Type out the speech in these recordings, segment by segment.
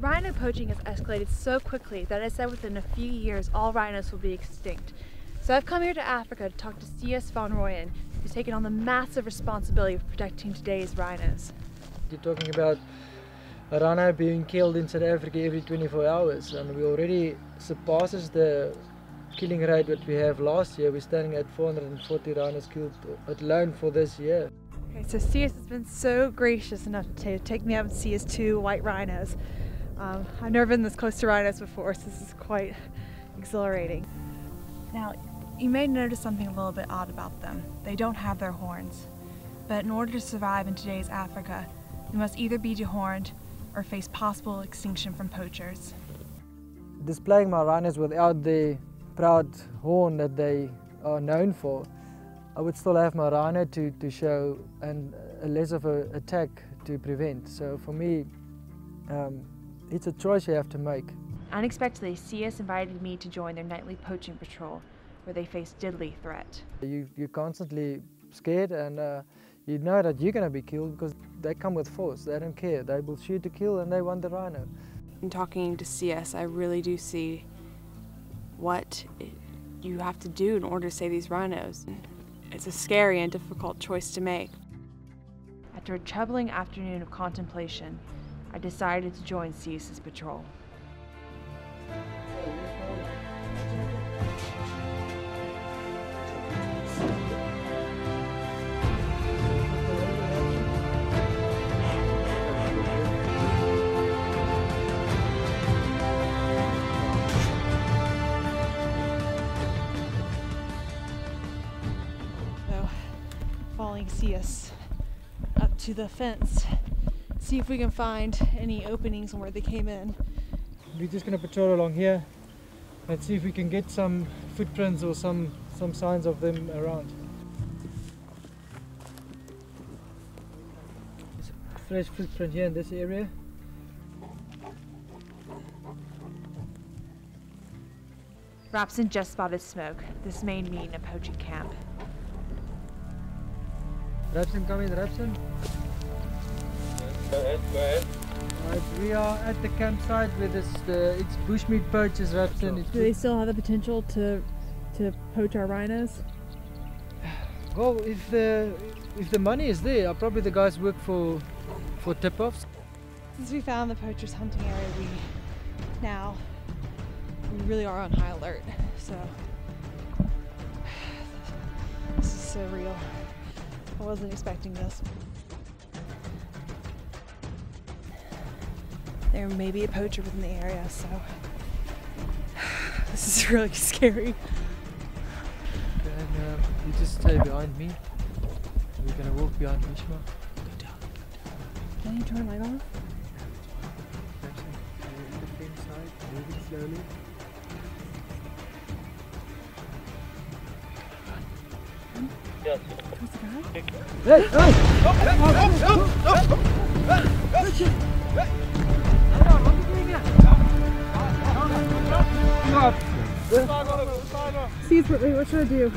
Rhino poaching has escalated so quickly that it said within a few years all rhinos will be extinct. So I've come here to Africa to talk to C.S. van Rooyen, who's taken on the massive responsibility of protecting today's rhinos. You're talking about a rhino being killed in South Africa every 24 hours and we already surpasses the killing rate that we have last year. We're standing at 440 rhinos killed alone for this year. Okay, so CS has been so gracious enough to take me out and see his two white rhinos. Um, I've never been this close to rhinos before, so this is quite exhilarating. Now, you may notice something a little bit odd about them. They don't have their horns. But in order to survive in today's Africa, they must either be dehorned or face possible extinction from poachers. Displaying my rhinos without the proud horn that they are known for, I would still have my rhino to, to show and a less of an attack to prevent. So for me, um, it's a choice you have to make. Unexpectedly, CS invited me to join their nightly poaching patrol, where they face deadly threat. You, you're constantly scared and uh, you know that you're going to be killed because they come with force. They don't care. They will shoot to kill and they want the rhino. In talking to CS, I really do see what you have to do in order to save these rhinos. It's a scary and difficult choice to make. After a troubling afternoon of contemplation, I decided to join CS's patrol. Following CS up to the fence see if we can find any openings where they came in. We're just going to patrol along here and see if we can get some footprints or some, some signs of them around. There's a fresh footprint here in this area. Rapson just spotted smoke. This may mean a poaching camp. Rapson coming, Rapson. Go ahead, go ahead. Right, we are at the campsite where this the it's bushmeat poachers Rapson. It's Do they still have the potential to to poach our rhinos? Well, if the if the money is there, uh, probably the guys work for for tip-offs. Since we found the poachers hunting area, we now we really are on high alert. So this is so real. I wasn't expecting this. There may be a poacher within the area, so this is really scary. And um, you just stay behind me. We're gonna walk behind Mishma. Go down. Can you turn the light off? Rapson, the fence side, moving slowly. Yes. Who's the guy? Hey! Hey! See, Secretly, what should I do?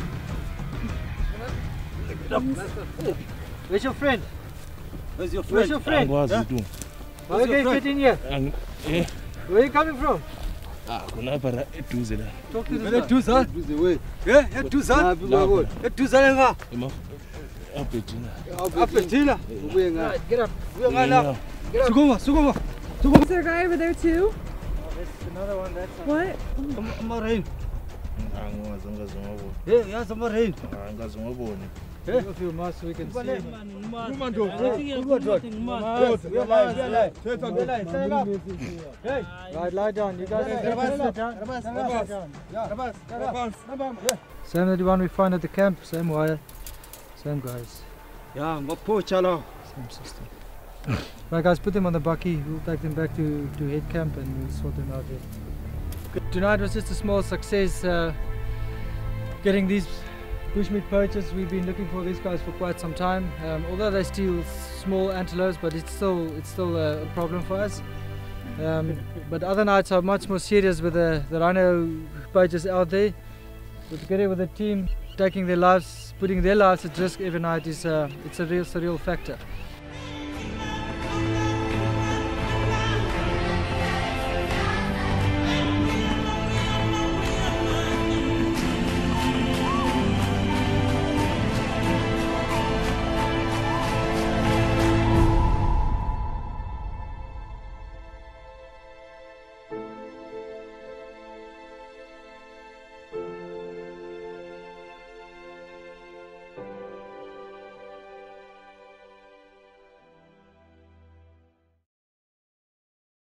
Where's your friend? Where's your friend? Where's your friend? Huh? Where's okay, your friend? here? Where are you coming from? Ah, kuna hapa eduze la. Talk to the eh, eh, eh, Yeah, nga? Get up. Is there a guy over there too? Oh, that's another one. That's What? Amarain. angazi angazi ngaboni Yeah, yeah, amarain. angazi ngaboni Give a few masks so we can see. Hey. Right, lie down. You guys Rabas, can Rabas, sit down. Rabas, Sit Rabas. down. Yeah, Rabas, Rabas. Yeah. Same the one we find at the camp. Same wire. Same guys. Yeah, mapocha la. Same system. Right, guys, put them on the bakkie. We'll take them back to, to head camp and we'll sort them out there. Tonight was just a small success. Uh, getting these bushmeat poachers. We've been looking for these guys for quite some time. Um, although they steal small antelopes, but it's still it's still a, problem for us. Um, but other nights are much more serious with the, the rhino poachers out there. So together with the team, taking their lives, putting their lives at risk every night is uh, it's a real surreal factor.